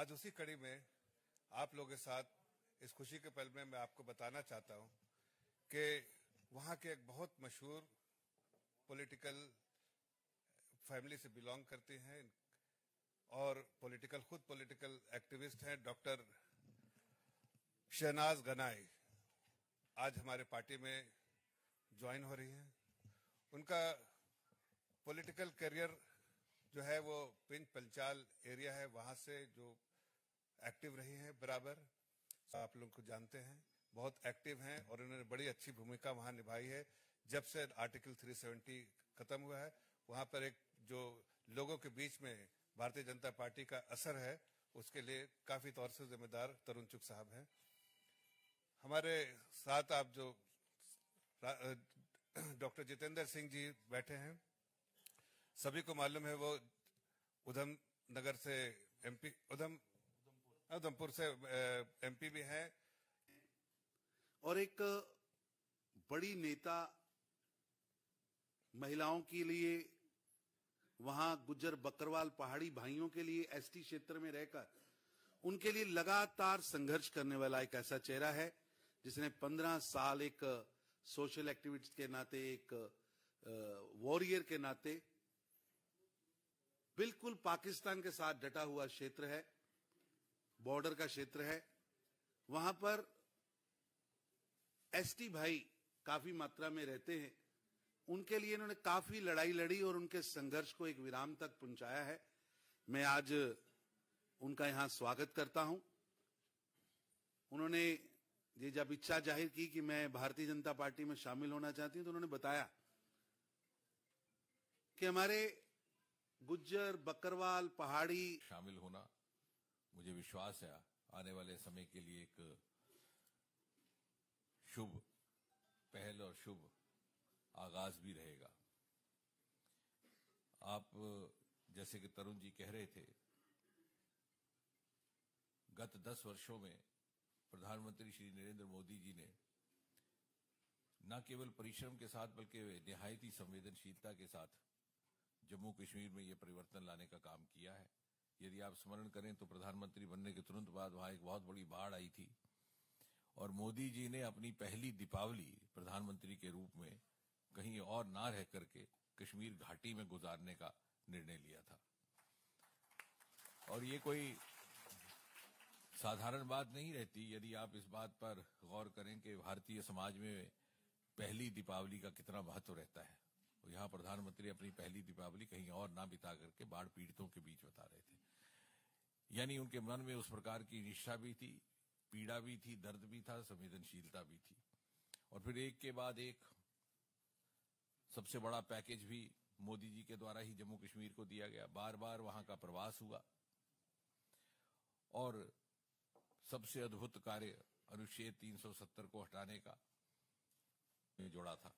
आज उसी कड़ी में आप लोगों के साथ इस खुशी के पल में मैं आपको बताना चाहता हूँ कि वहाँ के एक बहुत मशहूर पॉलिटिकल फैमिली से बिलोंग करते हैं और पॉलिटिकल खुद पॉलिटिकल एक्टिविस्ट हैं डॉक्टर शहनाज गनाई। आज हमारे पार्टी में ज्वाइन हो रही हैं। उनका पॉलिटिकल करियर जो है वो पिंच पंचाल एरिया है, वहाँ से जो एक्टिव रही हैं, बराबर। आप लोग को जानते हैं, बहुत एक्टिव हैं और उन्होंने बड़ी अच्छी भूमिका वहाँ निभाई है। जब से आर्टिकल 370 खत्म हुआ है, वहाँ पर एक जो लोगों के बीच में भारतीय जनता पार्टी का असर है, उसके लिए काफ़ी तौर से जिम्मेदार तरुण चुक साहब हैं। हमारे साथ आप जो डॉक्टर जितेंद्र सिंह जी बैठे हैं, सभी को मालूम है वो उधम नगर से एमपी उधम उधमपुर से एमपी भी हैं। और एक बड़ी नेता महिलाओं के लिए, वहाँ गुज्जर बकरवाल पहाड़ी भाइयों के लिए एसटी क्षेत्र में रहकर, उनके लिए लगातार संघर्ष करने वाला एक ऐसा चेहरा है, जिसने पंद्रह साल एक सोशल एक्टिविस्ट के नाते, एक वॉरियर के नाते, बिल्कुल पाकिस्तान के साथ डटा हुआ क्षेत्र है। बॉर्डर का क्षेत्र है, वहाँ पर एसटी भाई काफ़ी मात्रा में रहते हैं। उनके लिए इन्होंने काफ़ी लड़ाई लड़ी और उनके संघर्ष को एक विराम तक पहुँचाया है। मैं आज उनका यहाँ स्वागत करता हूँ। उन्होंने ये जब इच्छा ज़ाहिर की कि मैं भारतीय जनता पार्टी में शामिल होना चाहती हूँ तो उन्होंने बताया कि हमारे गुज्जर, बकरवाल, पहाड़ी शामिल होना मुझे विश्वास है, आने वाले समय के लिए एक शुभ पहल और शुभ आगाज़ भी रहेगा। आप, जैसे कि तरुण जी कह रहे थे, गत दस वर्षों में प्रधानमंत्री श्री नरेंद्र मोदी जी ने न केवल परिश्रम के साथ, बल्कि निहायती संवेदनशीलता के साथ जम्मू कश्मीर में यह परिवर्तन लाने का काम किया है। यदि आप स्मरण करें तो प्रधानमंत्री बनने के तुरंत बाद वहाँ एक बहुत बड़ी बाढ़ आई थी और मोदी जी ने अपनी पहली दीपावली प्रधानमंत्री के रूप में कहीं और ना रह करके कश्मीर घाटी में गुजारने का निर्णय लिया था। और ये कोई साधारण बात नहीं रहती। यदि आप इस बात पर गौर करें कि भारतीय समाज में पहली दीपावली का कितना महत्व रहता है और यहाँ प्रधानमंत्री अपनी पहली दीपावली कहीं और ना बिता करके बाढ़ पीड़ितों के बीच बता रहे थे। यानी उनके मन में उस प्रकार की निष्ठा भी थी, पीड़ा भी थी, दर्द भी था, संवेदनशीलता भी थी। और फिर एक के बाद एक सबसे बड़ा पैकेज भी मोदी जी के द्वारा ही जम्मू कश्मीर को दिया गया। बार बार वहाँ का प्रवास हुआ। और सबसे अद्भुत कार्य अनुच्छेद 370 को हटाने का जोड़ा था।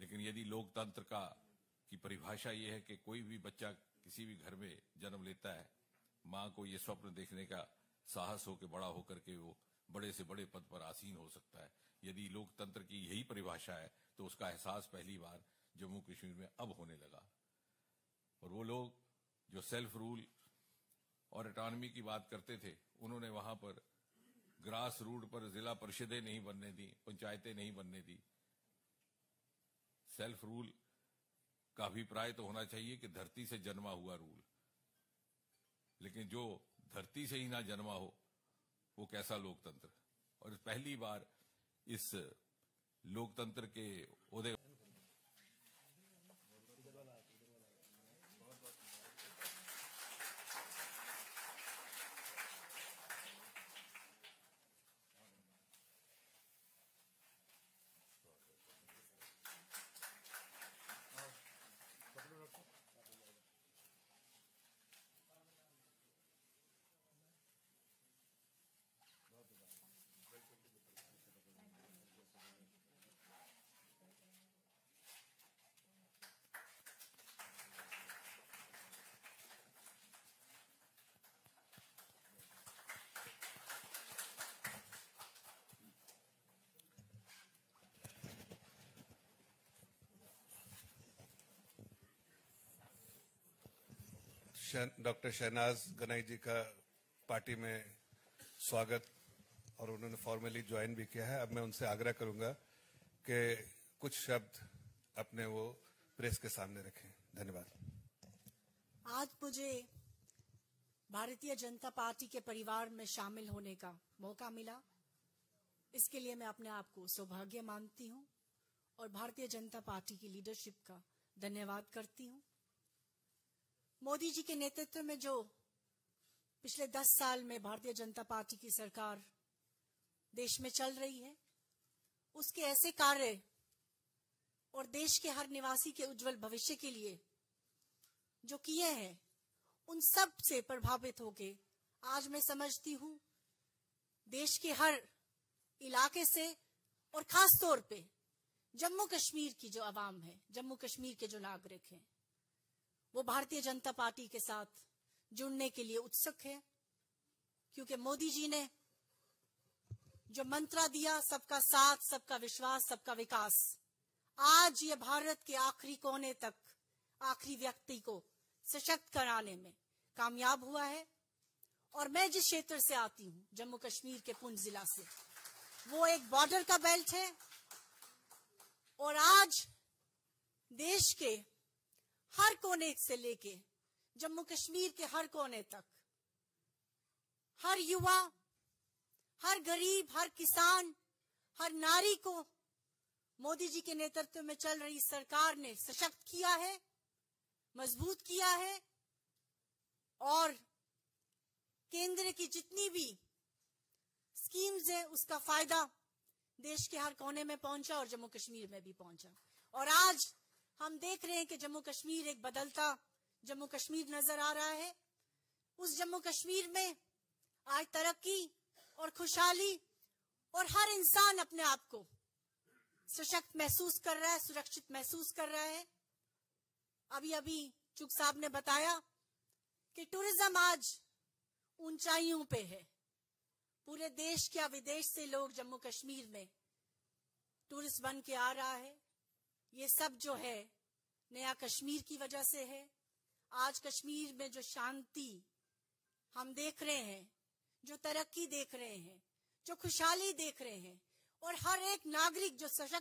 लेकिन यदि लोकतंत्र का की परिभाषा यह है कि कोई भी बच्चा किसी भी घर में जन्म लेता है माँ को ये स्वप्न देखने का साहस हो के बड़ा होकर के वो बड़े से बड़े पद पर आसीन हो सकता है। यदि लोकतंत्र की यही परिभाषा है तो उसका एहसास पहली बार जम्मू कश्मीर में अब होने लगा। और वो लोग जो सेल्फ रूल और अटॉनमी की बात करते थे, उन्होंने वहाँ पर ग्रास रूट पर जिला परिषदें नहीं बनने दी, पंचायतें नहीं बनने दी। सेल्फ रूल का अभिप्राय तो होना चाहिए कि धरती से जन्मा हुआ रूल। लेकिन जो धरती से ही ना जन्मा हो, वो कैसा लोकतंत्र? और पहली बार इस लोकतंत्र के उदय डॉक्टर शहनाज गनाई जी का पार्टी में स्वागत, और उन्होंने फॉर्मली ज्वाइन भी किया है। अब मैं उनसे आग्रह करूँगा कि कुछ शब्द अपने वो प्रेस के सामने रखें। धन्यवाद। आज मुझे भारतीय जनता पार्टी के परिवार में शामिल होने का मौका मिला। इसके लिए मैं अपने आप को सौभाग्य मानती हूँ और भारतीय जनता पार्टी की लीडरशिप का धन्यवाद करती हूँ। मोदी जी के नेतृत्व में जो पिछले दस साल में भारतीय जनता पार्टी की सरकार देश में चल रही है, उसके ऐसे कार्य और देश के हर निवासी के उज्जवल भविष्य के लिए जो किए हैं, उन सबसे प्रभावित होके आज मैं समझती हूँ देश के हर इलाके से और खास तौर पे जम्मू कश्मीर की जो आवाम है, जम्मू कश्मीर के जो नागरिक हैं। वो भारतीय जनता पार्टी के साथ जुड़ने के लिए उत्सुक है, क्योंकि मोदी जी ने जो मंत्रा दिया, सबका साथ, सबका विश्वास, सबका विकास, आज ये भारत के आखिरी कोने तक, आखिरी व्यक्ति को सशक्त कराने में कामयाब हुआ है। और मैं जिस क्षेत्र से आती हूँ जम्मू कश्मीर के पुंछ जिला से, वो एक बॉर्डर का बेल्ट है। और आज देश के हर कोने से लेके, जम्मू कश्मीर के हर कोने तक। हर युवा, हर गरीब, हर किसान, हर नारी को मोदी जी के नेतृत्व में चल रही सरकार ने सशक्त किया है, मज़बूत किया है, और केंद्र की जितनी भी स्कीम्स है, उसका फ़ायदा देश के हर कोने में पहुँचा और जम्मू कश्मीर में भी पहुँचा। और आज हम देख रहे हैं कि जम्मू कश्मीर एक बदलता जम्मू कश्मीर नज़र आ रहा है। उस जम्मू कश्मीर में आज तरक्की और खुशहाली और हर इंसान अपने आप को सशक्त महसूस कर रहा है, सुरक्षित महसूस कर रहा है। अभी अभी चुग साहब ने बताया कि टूरिज़्म आज ऊंचाइयों पे है। पूरे देश क्या विदेश से लोग जम्मू कश्मीर में टूरिस्ट बन के आ रहा है। ये सब जो है, नया कश्मीर की वजह से है। आज कश्मीर में जो शांति हम देख रहे हैं, जो तरक्की देख रहे हैं, जो खुशहाली देख रहे हैं, और हर एक नागरिक जो सशक्त